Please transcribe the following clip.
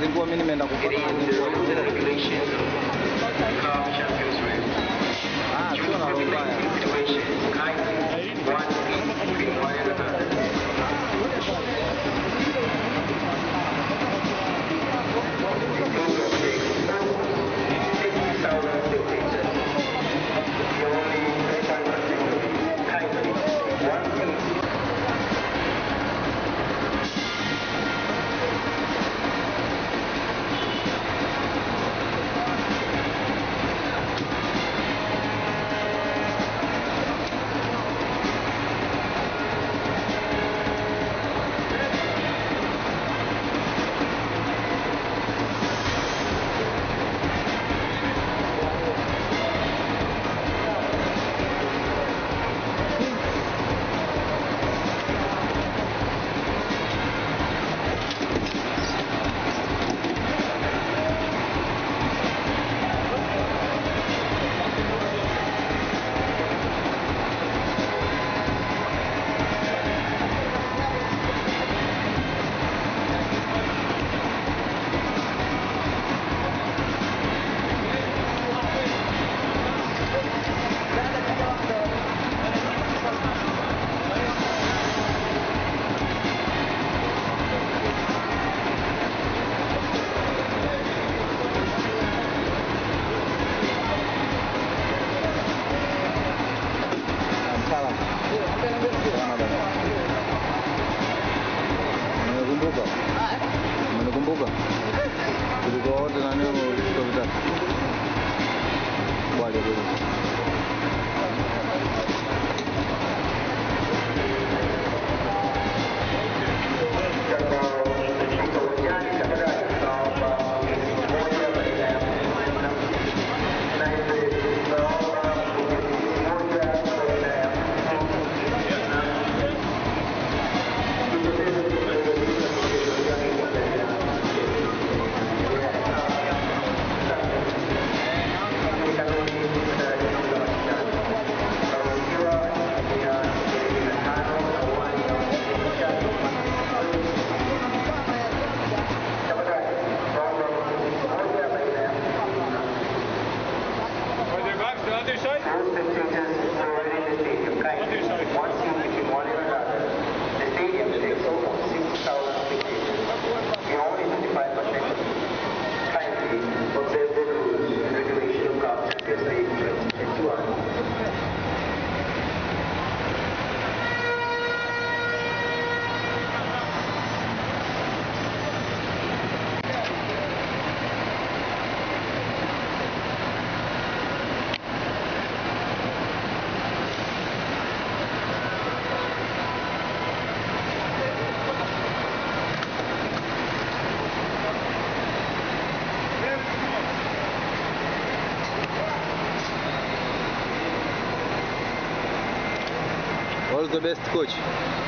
zingua, mimi nimeenda kukutana. Umekumbuka? Umekumbuka? Tulikuwa wote nani One, two, side. One, two, side. All the best coach.